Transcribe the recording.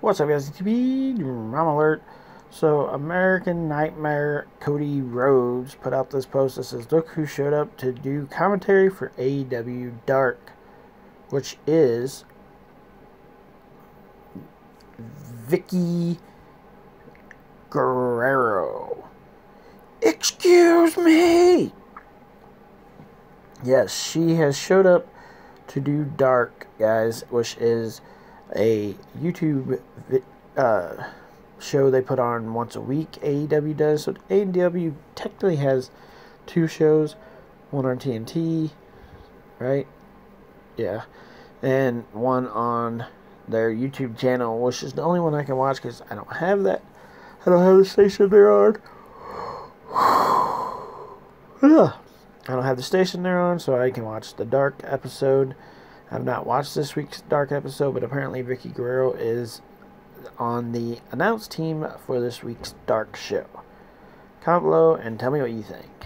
What's up, guys? TV, I'm alert. So, American Nightmare Cody Rhodes put out this post that says, Look who showed up to do commentary for AEW Dark, which is Vickie Guerrero. Excuse me! Yes, she has showed up to do Dark, guys, which is a YouTube uh, show they put on once a week. AEW does. So AEW technically has two shows, one on TNT, right? Yeah, and one on their YouTube channel, which is the only one I can watch because I don't have that. I don't have the station they're on. I don't have the station they're on, so I can watch the Dark episode. I've not watched this week's Dark episode, but apparently Vickie Guerrero is on the announced team for this week's Dark show. Comment below and tell me what you think.